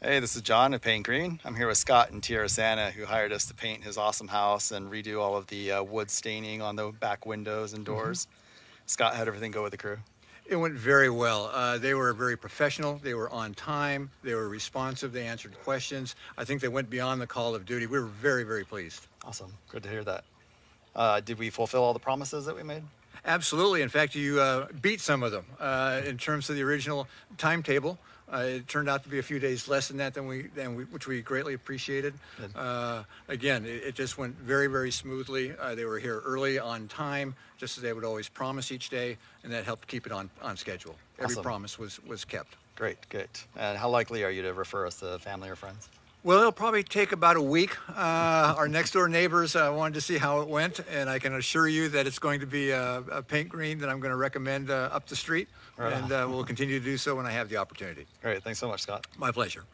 Hey, this is John at PaintGreen. I'm here with Scott and Tierrasanta, who hired us to paint his awesome house and redo all of the uh, wood staining on the back windows and doors. Mm-hmm. Scott, how'd everything go with the crew? It went very well. Uh, they were very professional. They were on time. They were responsive. They answered questions. I think they went beyond the call of duty. We were very, very pleased. Awesome. Good to hear that. Uh, did we fulfill all the promises that we made? Absolutely. In fact, you uh, beat some of them uh, in terms of the original timetable. Uh, it turned out to be a few days less than that than we, than we which we greatly appreciated. Uh, again, it, it, just went very, very smoothly. Uh, they were here early on time, just as they would always promise each day, and that helped keep it on, on schedule. Every awesome. promise was, was kept. Great, good. And how likely are you to refer us to family or friends? Well, it'll probably take about a week. Uh, our next door neighbors uh, wanted to see how it went, and I can assure you that it's going to be a, a PaintGreen that I'm going to recommend uh, up the street, right and uh, we'll continue to do so when I have the opportunity. Great. Thanks so much, Scott. My pleasure.